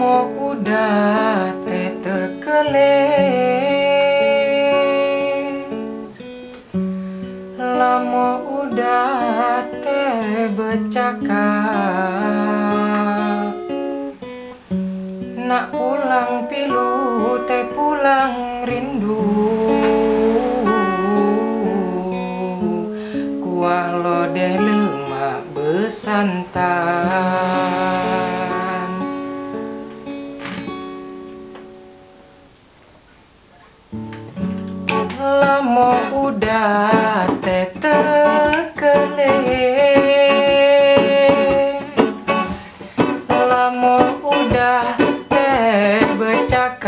mo udah te tekele lamo udah te nak pulang pilu te pulang rindu. Kuah lo deh lemak besantai. Mau udah tetekele. Lamo udah tebecakar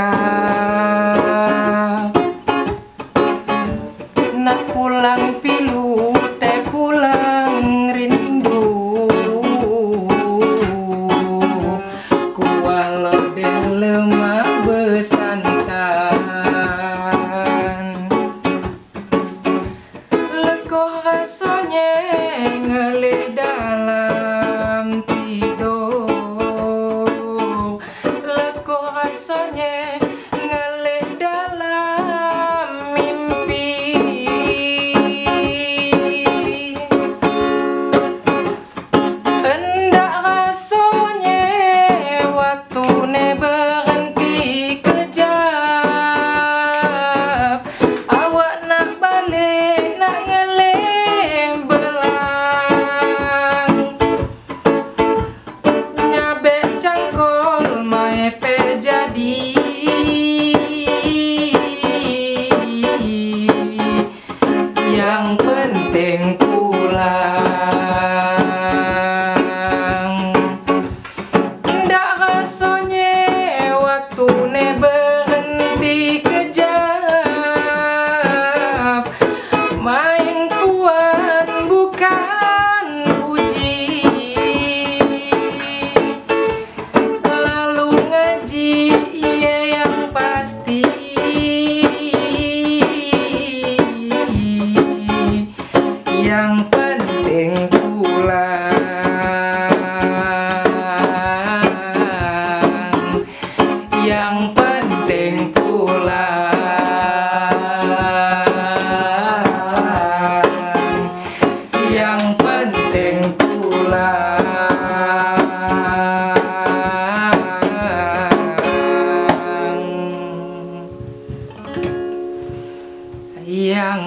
yang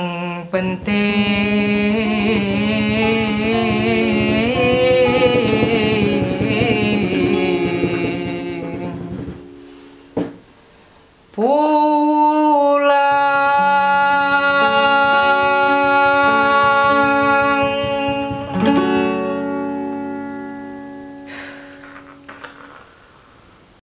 penting. pu.